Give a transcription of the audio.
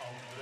of the